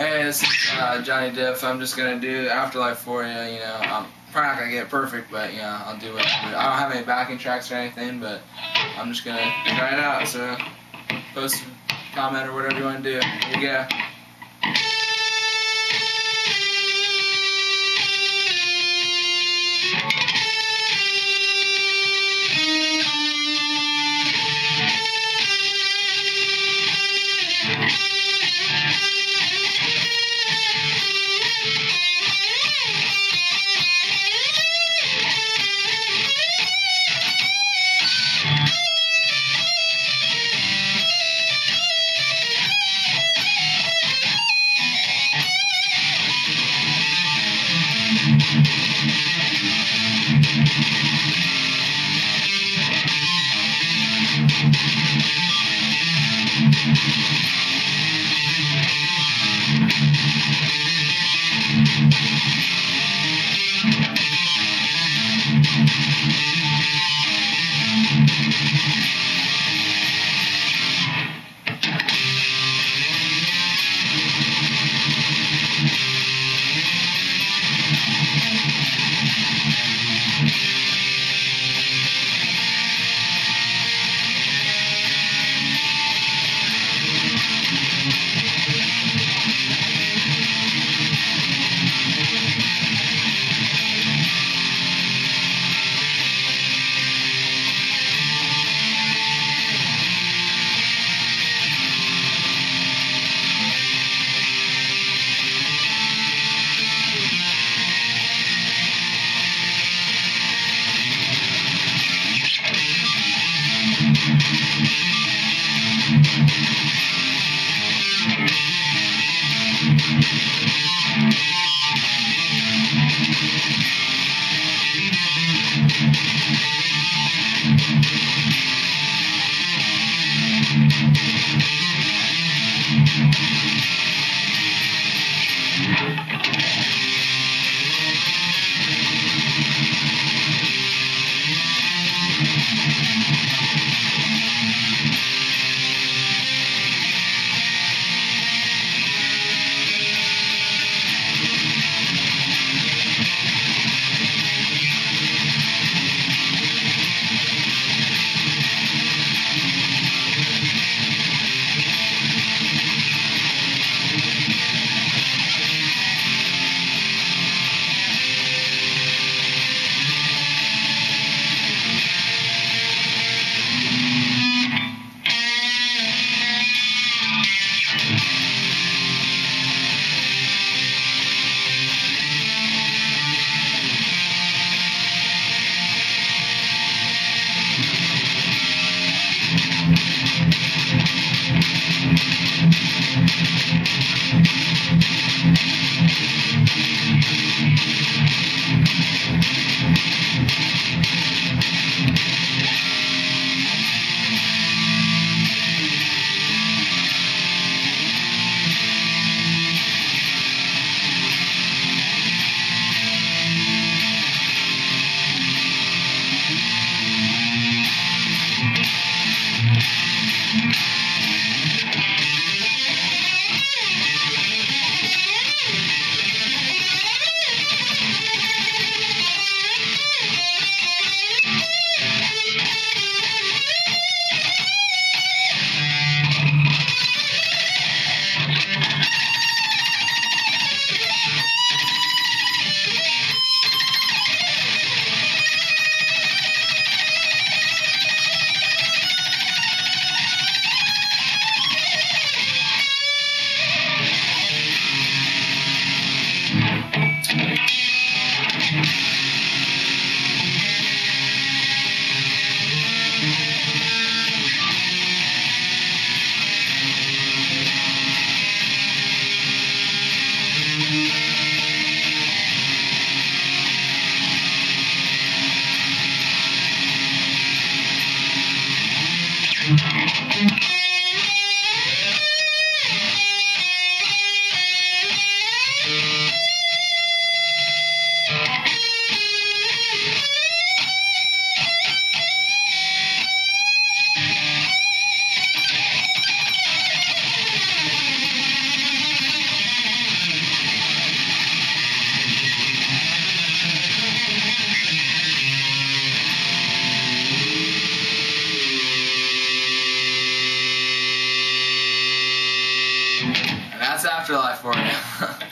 Hey, this is uh, Jonny Diff. I'm just gonna do Afterlife for you. You know, I'm probably not gonna get it perfect, but you know, I'll do it. I don't have any backing tracks or anything, but I'm just gonna try it out. So, post comment or whatever you want to do. Here you go. you. Afterlife for you.